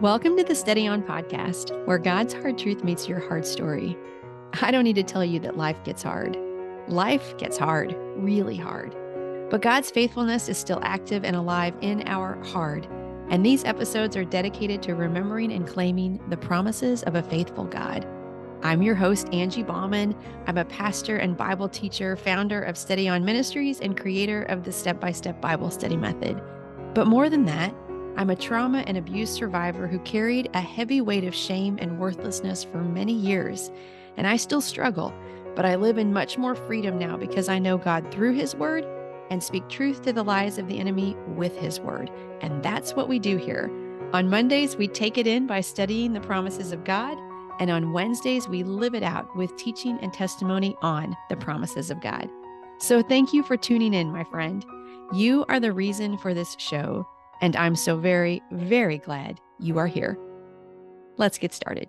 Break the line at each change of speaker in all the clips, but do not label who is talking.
Welcome to the Steady On podcast, where God's hard truth meets your hard story. I don't need to tell you that life gets hard. Life gets hard, really hard. But God's faithfulness is still active and alive in our hard. And these episodes are dedicated to remembering and claiming the promises of a faithful God. I'm your host, Angie Baughman. I'm a pastor and Bible teacher, founder of Steady On Ministries, and creator of the Step by Step Bible Study Method. But more than that, I'm a trauma and abuse survivor who carried a heavy weight of shame and worthlessness for many years. And I still struggle, but I live in much more freedom now because I know God through His Word and speak truth to the lies of the enemy with His Word. And that's what we do here. On Mondays, we take it in by studying the promises of God. And on Wednesdays, we live it out with teaching and testimony on the promises of God. So thank you for tuning in, my friend. You are the reason for this show. And I'm so very, very glad you are here. Let's get started.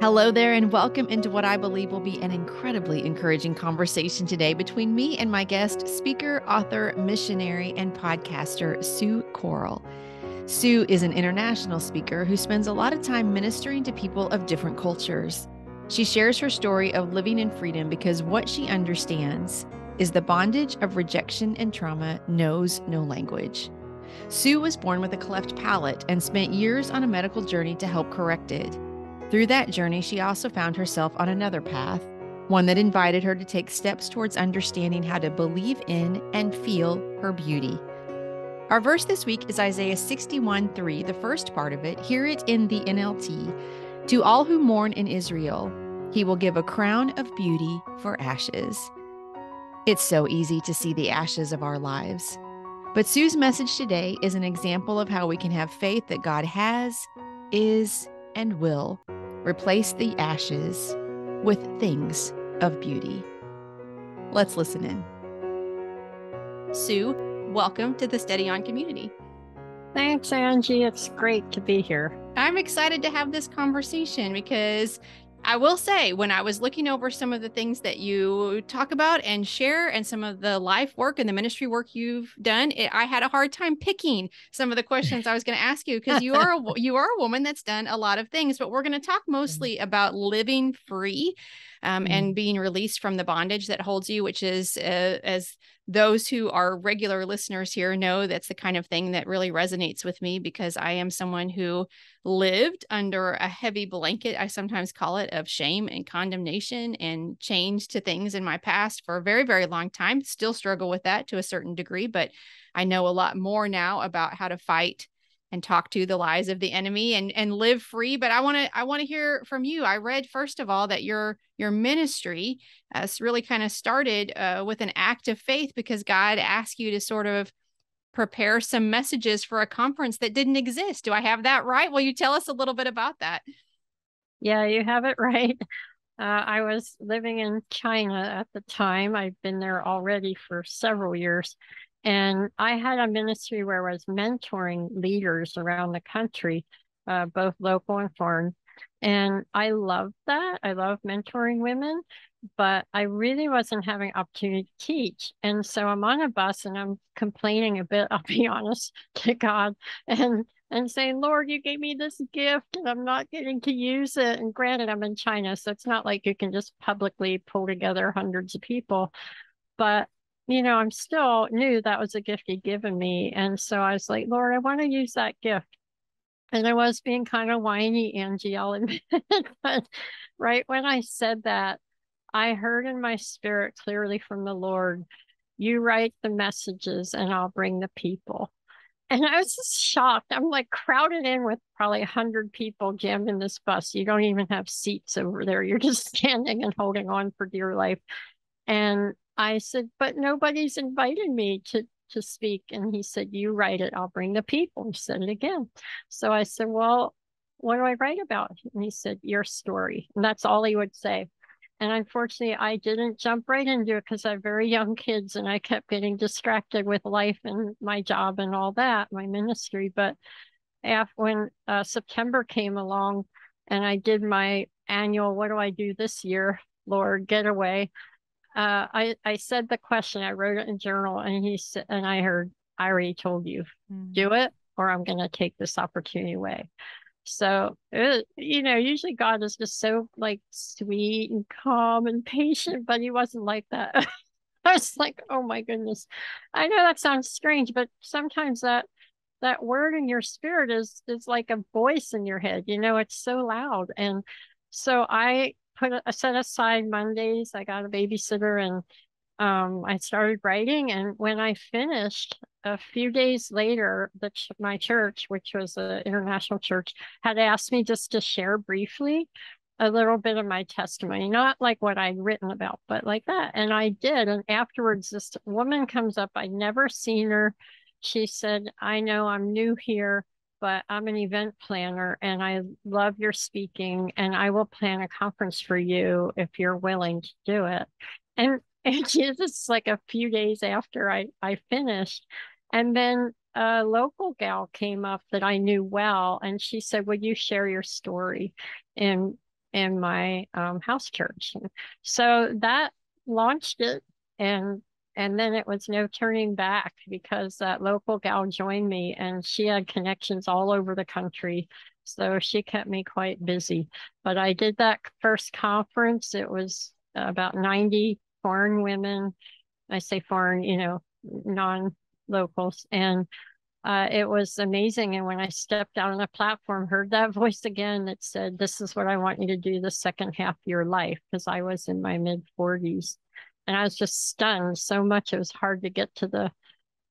Hello there, and welcome into what I believe will be an incredibly encouraging conversation today between me and my guest, speaker, author, missionary, and podcaster, Sue Corl. Sue is an international speaker who spends a lot of time ministering to people of different cultures. She shares her story of living in freedom because what she understands is the bondage of rejection and trauma knows no language. Sue was born with a cleft palate and spent years on a medical journey to help correct it. Through that journey, she also found herself on another path, one that invited her to take steps towards understanding how to believe in and feel her beauty. Our verse this week is Isaiah 61 3, the first part of it. Hear it in the NLT. To all who mourn in Israel, he will give a crown of beauty for ashes. It's so easy to see the ashes of our lives. But Sue's message today is an example of how we can have faith that God has, is, and will replace the ashes with things of beauty. Let's listen in. Sue, welcome to the Steady On community.
Thanks, Angie. It's great to be here.
I'm excited to have this conversation because I will say, when I was looking over some of the things that you talk about and share, and some of the life work and the ministry work you've done, it, I had a hard time picking some of the questions I was going to ask you because you are a, you are a woman that's done a lot of things. But we're going to talk mm-hmm. mostly about living free um, mm-hmm. and being released from the bondage that holds you, which is uh, as those who are regular listeners here know that's the kind of thing that really resonates with me because I am someone who lived under a heavy blanket, I sometimes call it, of shame and condemnation and change to things in my past for a very, very long time. Still struggle with that to a certain degree, but I know a lot more now about how to fight and talk to the lies of the enemy and and live free but i want to i want to hear from you. I read first of all that your your ministry has really kind of started uh, with an act of faith because god asked you to sort of prepare some messages for a conference that didn't exist. Do i have that right? Will you tell us a little bit about that?
Yeah you have it right. Uh, I was living in China at the time. I've been there already for several years. And I had a ministry where I was mentoring leaders around the country, uh, both local and foreign. And I loved that. I love mentoring women, but I really wasn't having opportunity to teach. And so I'm on a bus and I'm complaining a bit, I'll be honest, to God and and saying, Lord, you gave me this gift and I'm not getting to use it. And granted, I'm in China, so it's not like you can just publicly pull together hundreds of people. But you know, I'm still knew that was a gift he'd given me. And so I was like, Lord, I want to use that gift. And I was being kind of whiny, Angie, I'll admit. but right when I said that, I heard in my spirit clearly from the Lord, you write the messages and I'll bring the people. And I was just shocked. I'm like crowded in with probably 100 people jammed in this bus. You don't even have seats over there. You're just standing and holding on for dear life. And I said, but nobody's invited me to to speak. And he said, You write it, I'll bring the people. He said it again. So I said, Well, what do I write about? And he said, Your story. And that's all he would say. And unfortunately, I didn't jump right into it because I have very young kids and I kept getting distracted with life and my job and all that, my ministry. But after when uh, September came along and I did my annual, what do I do this year, Lord, getaway? Uh, I I said the question. I wrote it in journal, and he said, and I heard I already told you, mm. do it. or I'm going to take this opportunity away. So, it, you know, usually God is just so like sweet and calm and patient, but he wasn't like that. I was like, oh my goodness. I know that sounds strange, but sometimes that that word in your spirit is is like a voice in your head. You know, it's so loud. And so I put a, set aside Mondays. I got a babysitter and um, I started writing. And when I finished, a few days later, the my church, which was an international church, had asked me just to share briefly a little bit of my testimony, not like what I'd written about, but like that. And I did. And afterwards, this woman comes up. I'd never seen her. She said, I know I'm new here, but I'm an event planner and I love your speaking and I will plan a conference for you if you're willing to do it. And and just like a few days after I, I finished. And then a local gal came up that I knew well, and she said, "Would you share your story in in my um, house church?" So that launched it, and and then it was no turning back because that local gal joined me, and she had connections all over the country. So she kept me quite busy. But I did that first conference. It was about 90 foreign women. I say foreign, you know, non locals. And uh, it was amazing. And when I stepped out on the platform, heard that voice again that said, This is what I want you to do the second half of your life, because I was in my mid 40s. And I was just stunned so much. It was hard to get to the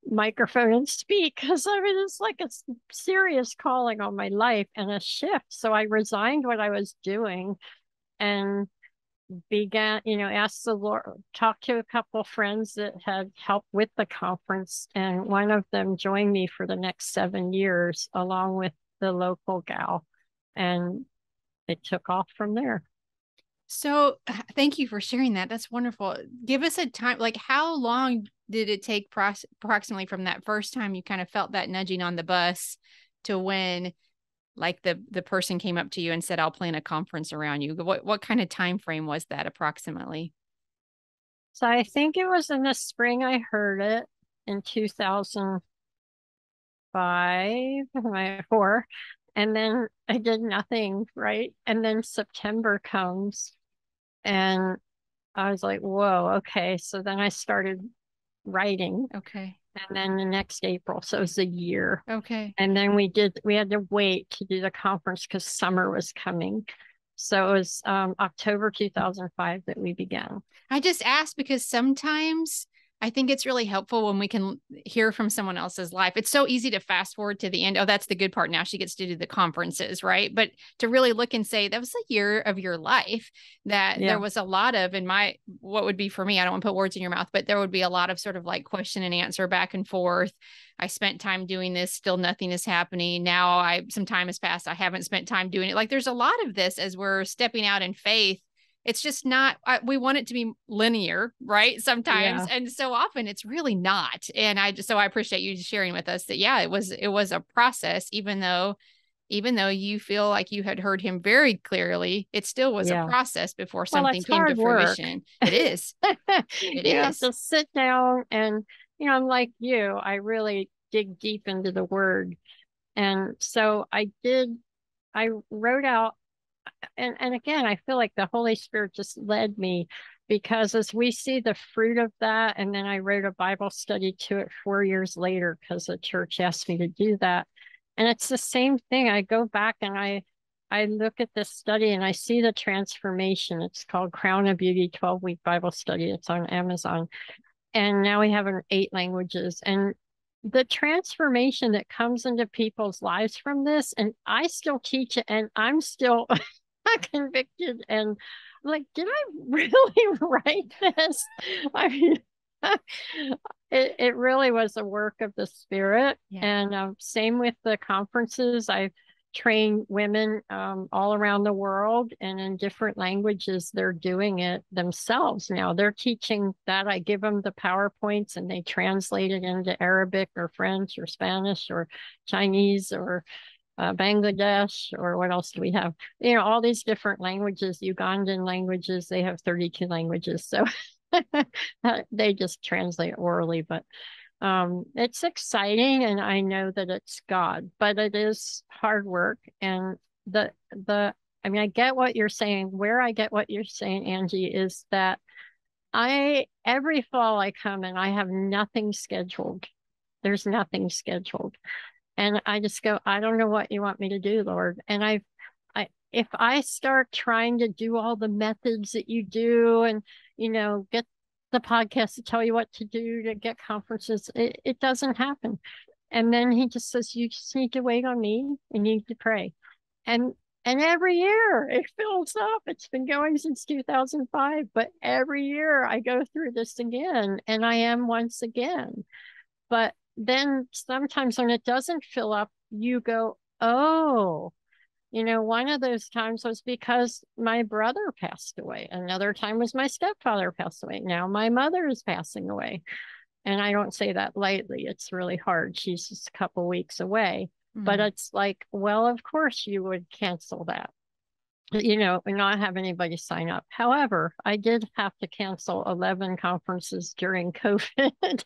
microphone and speak because I mean, it's like a serious calling on my life and a shift. So I resigned what I was doing and began, you know, asked the Lord, talked to a couple friends that had helped with the conference, and one of them joined me for the next seven years, along with the local gal, and it took off from there.
So, thank you for sharing that. That's wonderful. Give us a time, like how long did it take approximately from that first time you kind of felt that nudging on the bus to when like the the person came up to you and said i'll plan a conference around you what what kind of time frame was that approximately
so i think it was in the spring i heard it in 2005 my four and then i did nothing right and then september comes and i was like whoa okay so then i started writing
okay
and then the next April. So it was a year.
Okay.
And then we did, we had to wait to do the conference because summer was coming. So it was um, October 2005 that we began.
I just asked because sometimes I think it's really helpful when we can hear from someone else's life. It's so easy to fast forward to the end. Oh, that's the good part. Now she gets to do the conferences, right? But to really look and say that was a year of your life that yeah. there was a lot of in my what would be for me. I don't want to put words in your mouth, but there would be a lot of sort of like question and answer back and forth. I spent time doing this, still nothing is happening. Now I some time has passed. I haven't spent time doing it. Like there's a lot of this as we're stepping out in faith it's just not we want it to be linear right sometimes yeah. and so often it's really not and i just so i appreciate you sharing with us that yeah it was it was a process even though even though you feel like you had heard him very clearly it still was yeah. a process before something well, came to fruition it is
it you is. to sit down and you know i'm like you i really dig deep into the word and so i did i wrote out and and again i feel like the holy spirit just led me because as we see the fruit of that and then i wrote a bible study to it four years later because the church asked me to do that. And it's the same thing. I go back and i i look at this study and i see the transformation. It's called crown of beauty 12 week bible study. It's on amazon. And now we have it eight languages. And the transformation that comes into people's lives from this and i still teach it and i'm still convicted and I'm like, did I really write this? I mean, it, it really was a work of the spirit. Yeah. And um, same with the conferences. I've trained women um, all around the world and in different languages. They're doing it themselves now. They're teaching that. I give them the PowerPoints and they translate it into Arabic or French or Spanish or Chinese or uh, Bangladesh, or what else do we have? You know, all these different languages, Ugandan languages, they have 32 languages. So they just translate orally. But um, it's exciting and I know that it's God, but it is hard work. And the, the, I mean, I get what you're saying. Where I get what you're saying, Angie, is that I, every fall I come and I have nothing scheduled. There's nothing scheduled. And I just go, I don't know what you want me to do, Lord. And I've, I, if I start trying to do all the methods that you do and, you know, get the podcast to tell you what to do to get conferences. It, it doesn't happen. And then he just says, you just need to wait on me and you need to pray. And and every year it fills up. It's been going since 2005, but every year I go through this again and I am once again. But then sometimes when it doesn't fill up, you go, oh, you know, one of those times was because my brother passed away. Another time was my stepfather passed away. Now my mother is passing away. And I don't say that lightly. It's really hard. She's just a couple weeks away. Mm-hmm. But it's like, well, of course you would cancel that, you know, and not have anybody sign up. However, I did have to cancel 11 conferences during COVID.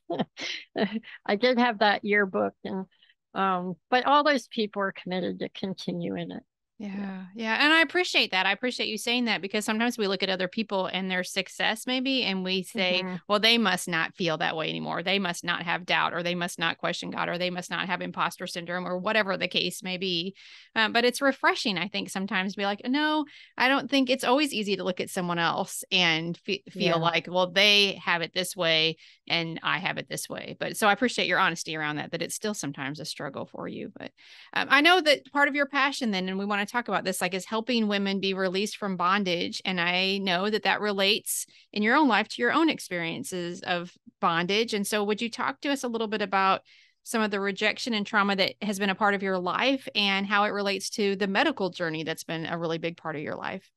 I did have that yearbook and um, but all those people are committed to continue in it.
Yeah. Yeah. And I appreciate that. I appreciate you saying that because sometimes we look at other people and their success, maybe, and we say, mm-hmm. well, they must not feel that way anymore. They must not have doubt, or they must not question God, or they must not have imposter syndrome, or whatever the case may be. Um, but it's refreshing, I think, sometimes to be like, no, I don't think it's always easy to look at someone else and feel yeah. like, well, they have it this way and I have it this way. But so I appreciate your honesty around that, that it's still sometimes a struggle for you. But um, I know that part of your passion then, and we talk about this like is helping women be released from bondage and i know that that relates in your own life to your own experiences of bondage and so would you talk to us a little bit about some of the rejection and trauma that has been a part of your life and how it relates to the medical journey that's been a really big part of your life?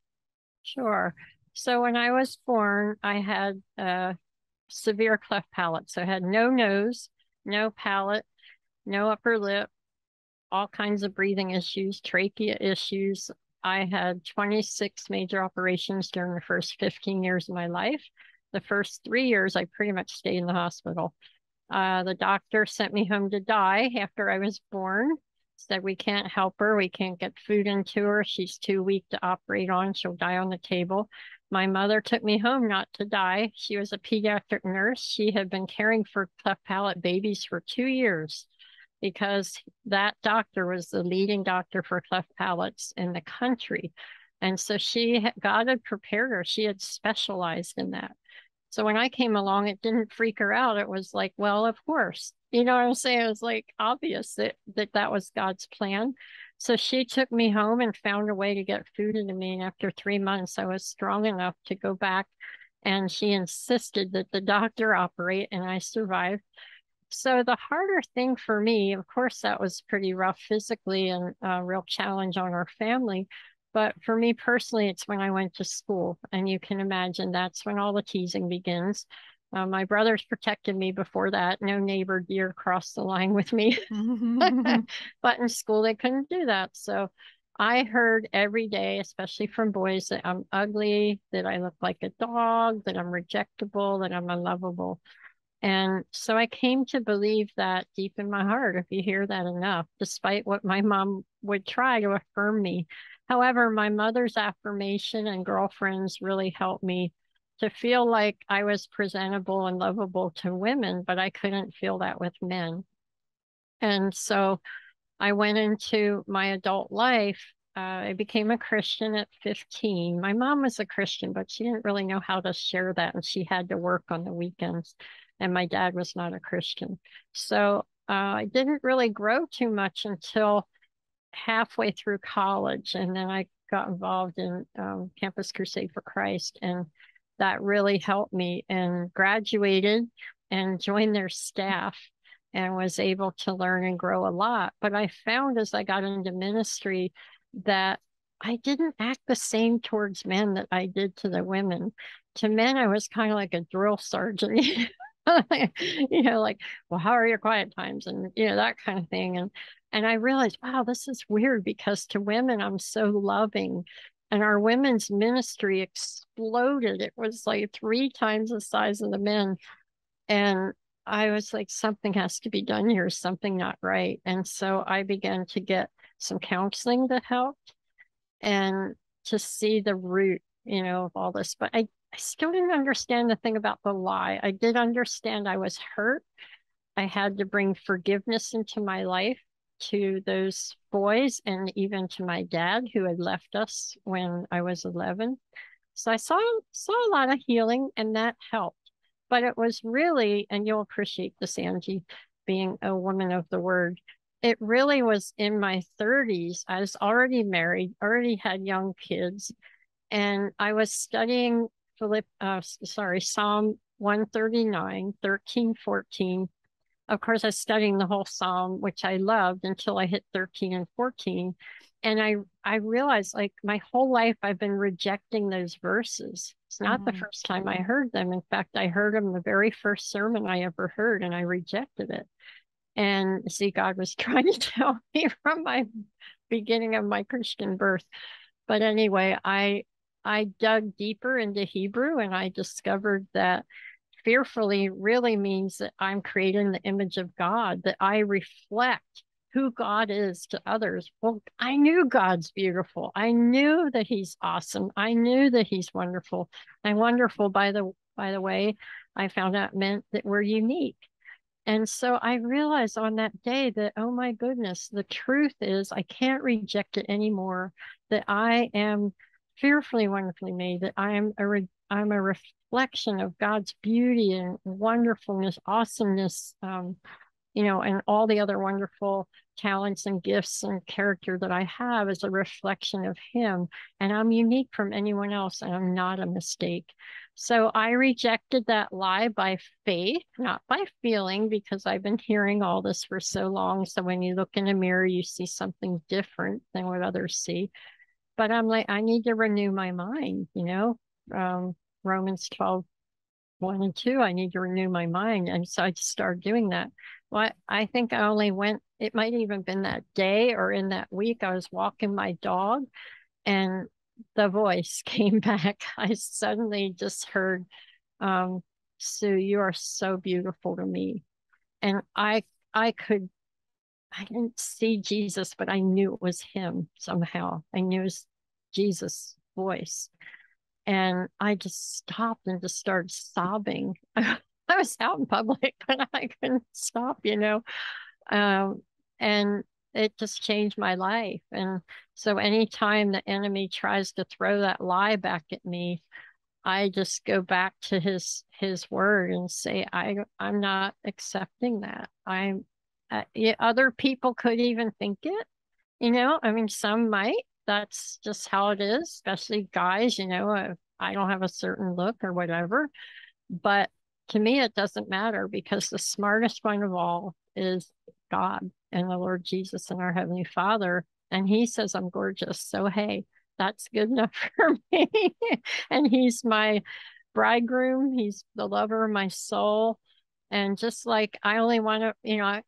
Sure. So when i was born i had a severe cleft palate so i had no nose no palate no upper lip all kinds of breathing issues, trachea issues. I had 26 major operations during the first 15 years of my life. The first three years, I pretty much stayed in the hospital. Uh, the doctor sent me home to die after I was born. Said we can't help her. We can't get food into her. She's too weak to operate on. She'll die on the table. My mother took me home not to die. She was a pediatric nurse. She had been caring for cleft palate babies for two years because that doctor was the leading doctor for cleft palates in the country. And so she, God had prepared her. She had specialized in that. So when I came along, it didn't freak her out. It was like, well, of course, you know what I'm saying? It was like obvious that that, that was God's plan. So she took me home and found a way to get food into me. And after three months, I was strong enough to go back. And she insisted that the doctor operate, and I survived. So the harder thing for me, of course, that was pretty rough physically and a real challenge on our family. But for me personally, it's when I went to school. And you can imagine that's when all the teasing begins. Uh, my brothers protected me before that. No neighbor deer crossed the line with me. but in school, they couldn't do that. So I heard every day, especially from boys, that I'm ugly, that I look like a dog, that I'm rejectable, that I'm unlovable. And so I came to believe that deep in my heart, if you hear that enough, despite what my mom would try to affirm me. However, my mother's affirmation and girlfriends really helped me to feel like I was presentable and lovable to women, but I couldn't feel that with men. And so I went into my adult life. Uh, I became a Christian at 15. My mom was a Christian, but she didn't really know how to share that, and she had to work on the weekends and my dad was not a Christian. So uh, I didn't really grow too much until halfway through college. And then I got involved in um, Campus Crusade for Christ. And that really helped me and graduated and joined their staff and was able to learn and grow a lot. But I found as I got into ministry that I didn't act the same towards men that I did to the women. To men, I was kind of like a drill sergeant. you know, like, well, how are your quiet times? And, you know, that kind of thing. And, and I realized, wow, this is weird because to women, I'm so loving. And our women's ministry exploded. It was like three times the size of the men. And I was like, something has to be done here, something not right. And so I began to get some counseling that helped and to see the root, you know, of all this. But I, I still didn't understand the thing about the lie. I did understand I was hurt. I had to bring forgiveness into my life to those boys and even to my dad who had left us when I was 11. So I saw saw a lot of healing and that helped. But it was really, and you'll appreciate this, Angie, being a woman of the word. It really was in my 30s. I was already married, already had young kids, and I was studying Philip, uh, sorry, Psalm 139, 13, 14, of course, I was studying the whole psalm, which I loved until I hit 13 and 14. And I, I realized like my whole life I've been rejecting those verses. It's not mm-hmm. the first time I heard them. In fact, I heard them the very first sermon I ever heard and I rejected it. And see, God was trying to tell me from my beginning of my Christian birth. But anyway, I I dug deeper into Hebrew and I discovered that fearfully really means that I'm creating the image of God, that I reflect who God is to others. Well, I knew God's beautiful. I knew that he's awesome. I knew that he's wonderful. And wonderful by the by the way, I found out meant that we're unique. And so I realized on that day that, oh my goodness, the truth is I can't reject it anymore, that I am fearfully, wonderfully made, that I am a, re- I'm a reflection of God's beauty and wonderfulness, awesomeness, um, you know, and all the other wonderful talents and gifts and character that I have is a reflection of Him. And I'm unique from anyone else, and I'm not a mistake. So I rejected that lie by faith, not by feeling, because I've been hearing all this for so long. So when you look in a mirror, you see something different than what others see. But I'm like, I need to renew my mind, you know. Um, Romans 12, 1 and 2. I need to renew my mind. And so I just started doing that. Well, I think I only went, it might even been that day or in that week. I was walking my dog and the voice came back. I suddenly just heard, um, Sue, you are so beautiful to me. And I I could I didn't see Jesus, but I knew it was him somehow. I knew was Jesus' voice. And I just stopped and just started sobbing. I was out in public, but I couldn't stop, you know. Um, and it just changed my life. And so anytime the enemy tries to throw that lie back at me, I just go back to his his word and say I I'm not accepting that. I'm uh, other people could even think it, you know. I mean, some might, that's just how it is, especially guys, you know, I don't have a certain look or whatever. But to me, it doesn't matter because the smartest one of all is God and the Lord Jesus and our Heavenly Father. And He says, I'm gorgeous. So, hey, that's good enough for me. and He's my bridegroom, He's the lover of my soul. And just like I only want to, you know,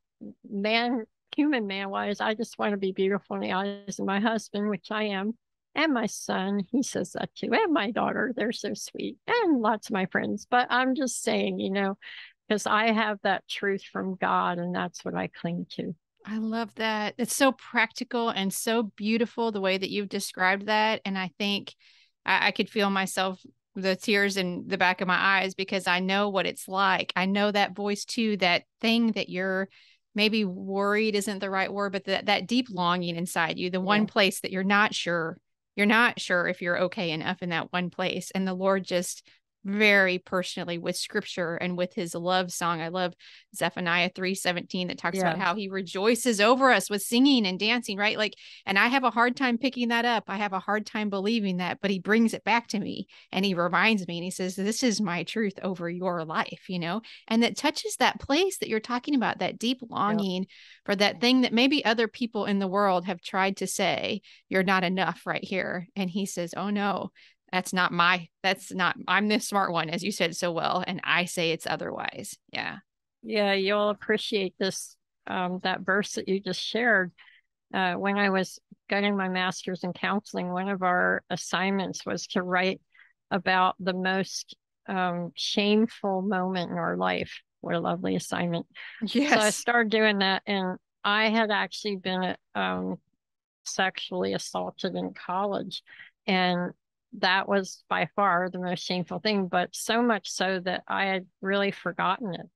man human man wise, I just want to be beautiful in the eyes of my husband, which I am, and my son. He says that too, and my daughter. They're so sweet, and lots of my friends. But I'm just saying, you know, because I have that truth from God, and that's what I cling to.
I love that. It's so practical and so beautiful the way that you've described that. And I think I, I could feel myself the tears in the back of my eyes because I know what it's like. I know that voice too, that thing that you're maybe worried isn't the right word, but that that deep longing inside you, the yeah. one place that you're not sure, you're not sure if you're okay enough in that one place. And the Lord just very personally with scripture and with his love song. I love Zephaniah 3:17 that talks yeah. about how he rejoices over us with singing and dancing, right? Like and I have a hard time picking that up. I have a hard time believing that, but he brings it back to me and he reminds me and he says this is my truth over your life, you know? And that touches that place that you're talking about, that deep longing yeah. for that thing that maybe other people in the world have tried to say, you're not enough right here. And he says, "Oh no, that's not my that's not i'm the smart one as you said so well and i say it's otherwise yeah
yeah you'll appreciate this um, that verse that you just shared uh, when i was getting my master's in counseling one of our assignments was to write about the most um, shameful moment in our life what a lovely assignment.
Yes.
So I started doing that, and I had actually been um, sexually assaulted in college, and that was by far the most shameful thing. But so much so that I had really forgotten it.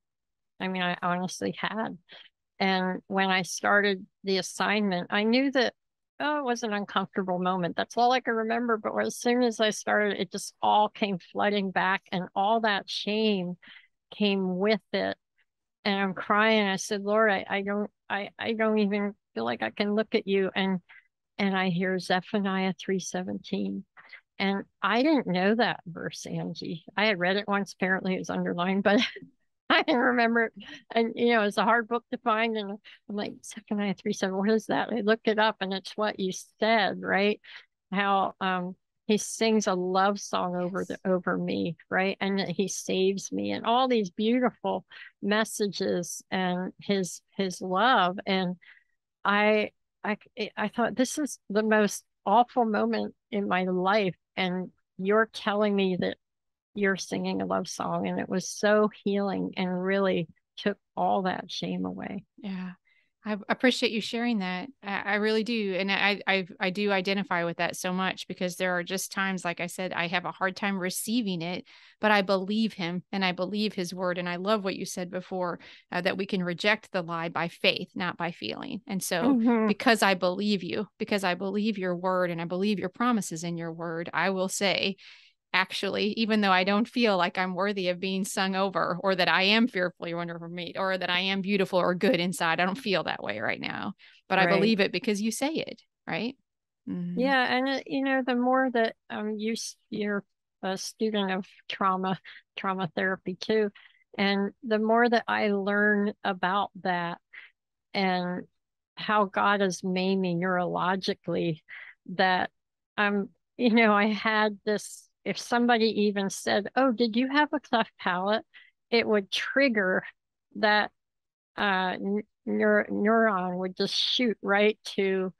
I mean, I honestly had. And when I started the assignment, I knew that oh, it was an uncomfortable moment. That's all I can remember. But as soon as I started, it just all came flooding back, and all that shame came with it. And I'm crying. I said, Lord, I, I don't, I, I don't even feel like I can look at you. And and I hear Zephaniah 317. And I didn't know that verse, Angie. I had read it once, apparently it was underlined, but I didn't remember it. And you know, it's a hard book to find. And I'm like, second Zephaniah 3 7, what is that? I looked it up and it's what you said, right? How um he sings a love song over the over me right and he saves me and all these beautiful messages and his his love and i i i thought this is the most awful moment in my life and you're telling me that you're singing a love song and it was so healing and really took all that shame away.
Yeah I appreciate you sharing that. I, I really do, and I, I I do identify with that so much because there are just times, like I said, I have a hard time receiving it, but I believe him and I believe his word, and I love what you said before uh, that we can reject the lie by faith, not by feeling. And so, mm-hmm. because I believe you, because I believe your word, and I believe your promises in your word, I will say actually, even though I don't feel like I'm worthy of being sung over or that I am fearfully wonderful made or that I am beautiful or good inside. I don't feel that way right now, but right. I believe it because you say it, right?
Mm-hmm. Yeah. And, you know, the more that um, you, you're a student of trauma, trauma therapy too, and the more that I learn about that and how God has made me neurologically, that I'm, you know, I had this if somebody even said, Oh, did you have a cleft palate? It would trigger that uh, neur- neuron would just shoot right to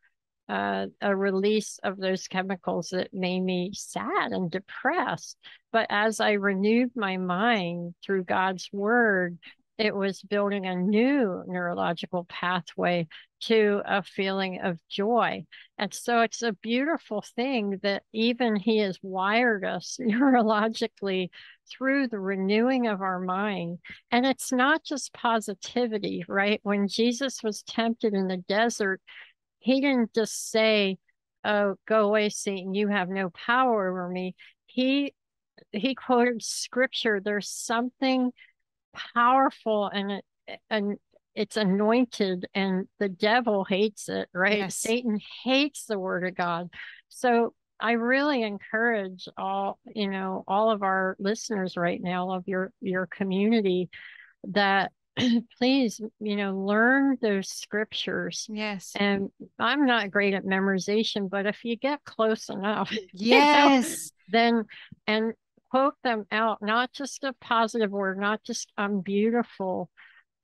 uh, a release of those chemicals that made me sad and depressed. But as I renewed my mind through God's word, it was building a new neurological pathway to a feeling of joy. And so it's a beautiful thing that even He has wired us neurologically through the renewing of our mind. And it's not just positivity, right? When Jesus was tempted in the desert, He didn't just say, Oh, go away, Satan, you have no power over me. He he quoted scripture. There's something powerful and it, and it's anointed and the devil hates it right? Yes. satan hates the word of god. So i really encourage all you know all of our listeners right now of your your community that please you know learn those scriptures.
Yes.
And i'm not great at memorization but if you get close enough
yes you know,
then and quote them out, not just a positive word, not just I'm beautiful,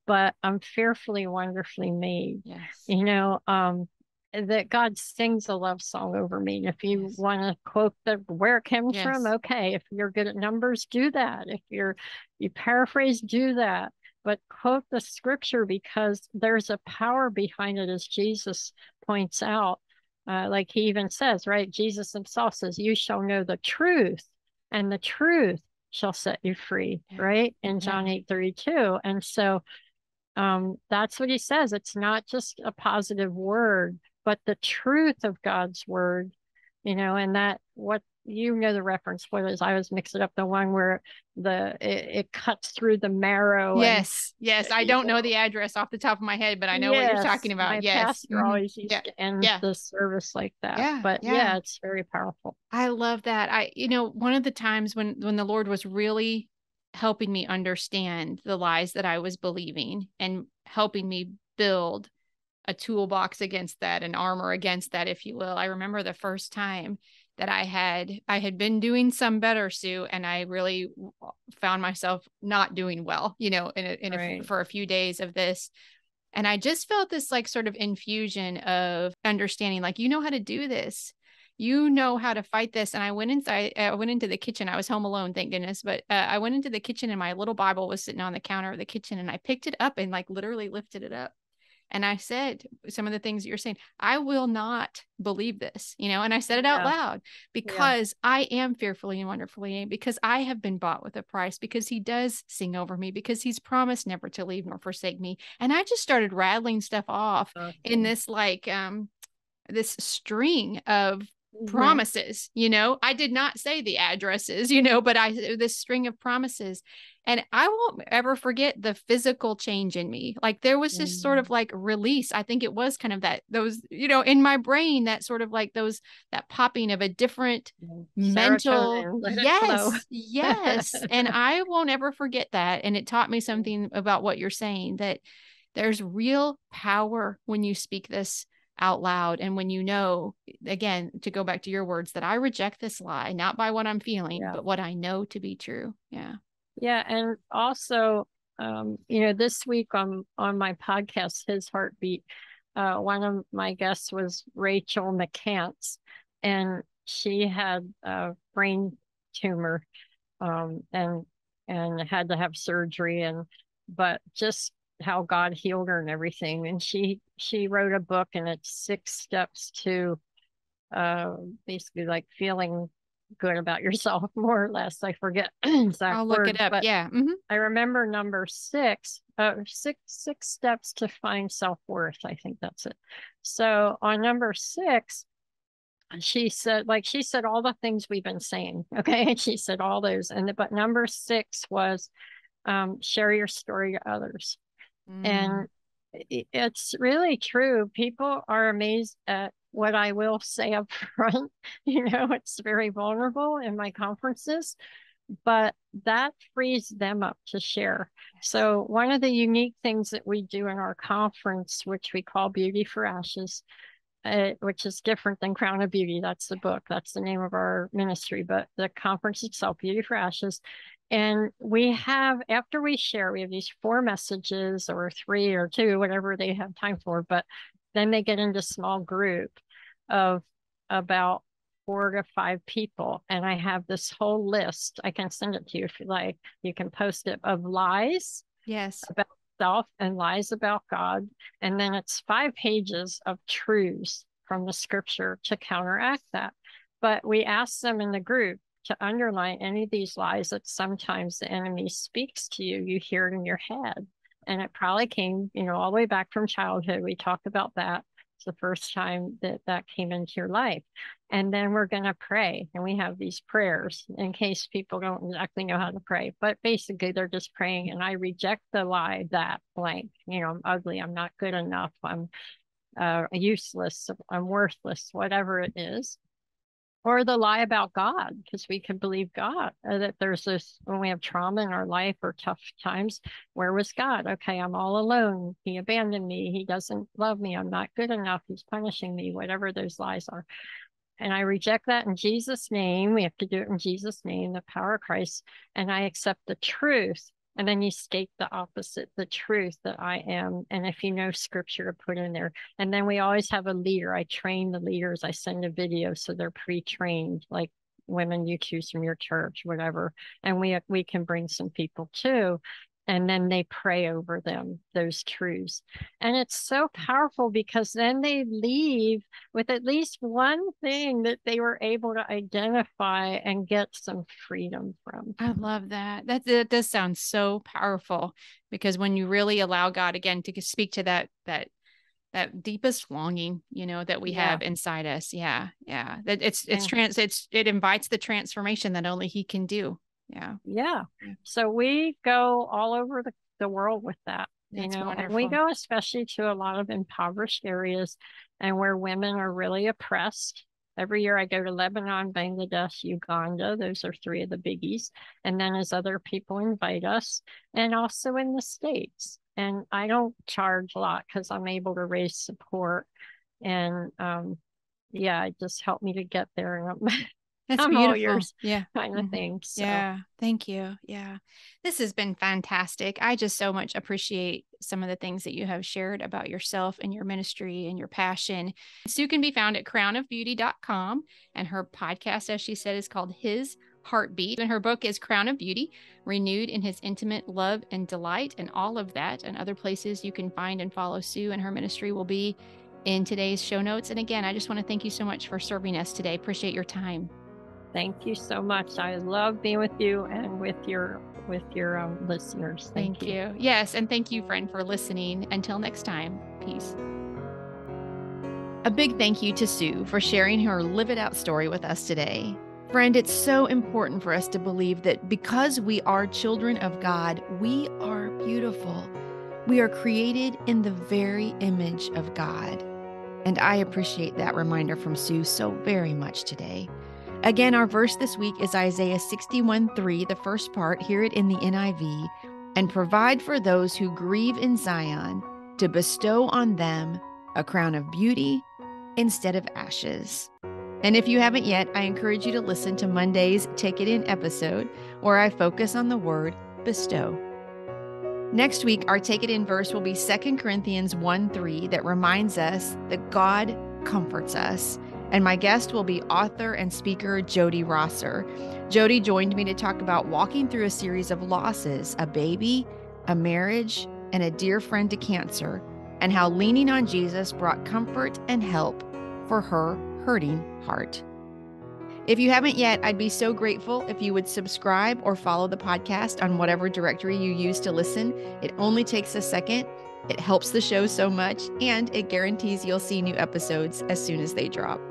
but I'm fearfully, wonderfully made.
Yes.
You know, um, that God sings a love song over me. If you yes. want to quote the where it comes yes. from, okay. If you're good at numbers, do that. If you're you paraphrase, do that. But quote the scripture because there's a power behind it, as Jesus points out. Uh, like he even says, right? Jesus himself says, You shall know the truth, and the truth shall set you free, right? In John 8 32. And so um, that's what he says. It's not just a positive word, but the truth of God's word, you know, and that what you know the reference is I was mixing up the one where the it, it cuts through the marrow.
Yes, and, yes. I don't know, know the address off the top of my head, but I know yes, what you're talking about.
My
yes,
pastor mm-hmm. always used yeah. to end yeah. the service like that. Yeah, but yeah. yeah, it's very powerful.
I love that. I you know one of the times when when the Lord was really helping me understand the lies that I was believing and helping me build a toolbox against that, an armor against that, if you will. I remember the first time that I had I had been doing some better Sue and I really found myself not doing well you know in a, in right. a, for a few days of this and I just felt this like sort of infusion of understanding like you know how to do this you know how to fight this. And I went inside, I went into the kitchen. I was home alone, thank goodness. But uh, I went into the kitchen and my little Bible was sitting on the counter of the kitchen and I picked it up and like literally lifted it up. And I said some of the things that you're saying, I will not believe this, you know, and I said it out yeah. loud because yeah. I am fearfully and wonderfully made, because I have been bought with a price, because he does sing over me, because he's promised never to leave nor forsake me. And I just started rattling stuff off okay. in this like, um, this string of promises you know? I did not say the addresses you know but i this string of promises. And i won't ever forget the physical change in me. Like there was this mm. sort of mm. like release. I think it was kind of that those you know in my brain that sort of like those that popping of a different mental yes yes. And i won't ever forget that. And it taught me something about what you're saying that there's real power when you speak this out loud. And when you know, again, to go back to your words, that I reject this lie, not by what I'm feeling, yeah. but what I know to be true. Yeah.
Yeah. And also, um, you know, this week on on my podcast, His Heartbeat, uh, one of my guests was Rachel McCants, and she had a brain tumor um, and and had to have surgery and but just how God healed her and everything. And she she wrote a book and it's six steps to uh basically like feeling good about yourself more or less. I forget
exact I'll look words, it up. Yeah. Mm-hmm.
I remember number six, uh six six steps to find self-worth. I think that's it. So on number six, she said like she said all the things we've been saying okay and she said all those and but number six was um, share your story to others Mm. And it's really true. People are amazed at what I will say up front. you know, it's very vulnerable in my conferences, but that frees them up to share. So, one of the unique things that we do in our conference, which we call Beauty for Ashes, uh, which is different than Crown of Beauty. That's the book, that's the name of our ministry. But the conference itself, Beauty for Ashes, and we have, after we share, we have these four messages or three or two, whatever they have time for. But then they get into small group of about four to five people. And I have this whole list. I can send it to you if you like. You can post it of lies.
Yes.
About self and lies about God. And then it's five pages of truths from the scripture to counteract that. But we ask them in the group, to underline any of these lies that sometimes the enemy speaks to you, you hear it in your head. And it probably came, you know, all the way back from childhood. We talked about that. It's the first time that that came into your life. And then we're going to pray. And we have these prayers in case people don't exactly know how to pray. But basically, they're just praying. And I reject the lie that blank, you know, I'm ugly. I'm not good enough. I'm uh, useless. I'm worthless, whatever it is or the lie about God, because we can believe God uh, that there's this when we have trauma in our life or tough times. Where was God? Okay, I'm all alone. He abandoned me. He doesn't love me. I'm not good enough. He's punishing me, whatever those lies are. And I reject that in Jesus' name. We have to do it in Jesus' name, the power of Christ. And I accept the truth and then you state the opposite, the truth that I am. And if you know scripture to put in there. And then we always have a leader. I train the leaders. I send a video so they're pre-trained, like women you choose from your church, whatever. And we we can bring some people too and then they pray over them those truths. And it's so mm. powerful because then they leave with at least one thing that they were able to identify and get some freedom from.
I love that. That, that does sound so powerful because when you really allow god again to speak to that that that deepest longing you know that we yeah. have inside us. Yeah yeah. That it's it's yeah. trans it's it invites the transformation that only he can do yeah.
Yeah. So we go all over the, the world with that That's you know wonderful. and we go especially to a lot of impoverished areas and where women are really oppressed. Every year i go to lebanon bangladesh uganda. Those are three of the biggies. And then as other people invite us and also in the states. And i don't charge a lot because i'm able to raise support. And um yeah it just helped me to get there. And
That's
I'm
beautiful.
all yours
Yeah.
kind of
Mhm.
thing. So
Yeah. Thank you. Yeah. This has been fantastic. I just so much appreciate some of the things that you have shared about yourself and your ministry and your passion. Sue can be found at crownofbeauty.com and her podcast, as she said, is called His Heartbeat. And her book is Crown of Beauty Renewed in His Intimate Love and Delight. And all of that and other places you can find and follow Sue and her ministry will be in today's show notes. And again, I just want to thank you so much for serving us today. Appreciate your time.
Thank you so much. I love being with you and with your with your um, listeners. Thank,
Thank you. Yes. And thank you, friend, for listening. Until next time, peace. A big thank you to Sue for sharing her live it out story with us today. Friend, it's so important for us to believe that because we are children of God, we are beautiful. We are created in the very image of God. And I appreciate that reminder from Sue so very much today. Again, our verse this week is Isaiah 61 3, the first part. Hear it in the NIV. And provide for those who grieve in Zion to bestow on them a crown of beauty instead of ashes. And if you haven't yet, I encourage you to listen to Monday's Take It In episode, where I focus on the word bestow. Next week, our Take It In verse will be 2 Corinthians 1 3, that reminds us that God comforts us. And my guest will be author and speaker Jody Rosser. Jody joined me to talk about walking through a series of losses a baby, a marriage, and a dear friend to cancer, and how leaning on Jesus brought comfort and help for her hurting heart. If you haven't yet, I'd be so grateful if you would subscribe or follow the podcast on whatever directory you use to listen. It only takes a second. It helps the show so much, and it guarantees you'll see new episodes as soon as they drop.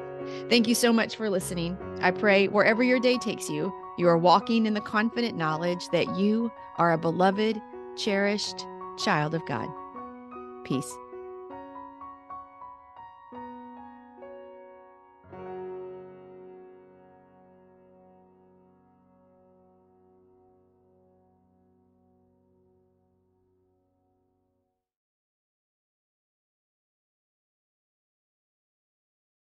Thank you so much for listening. I pray wherever your day takes you, you are walking in the confident knowledge that you are a beloved, cherished child of God. Peace.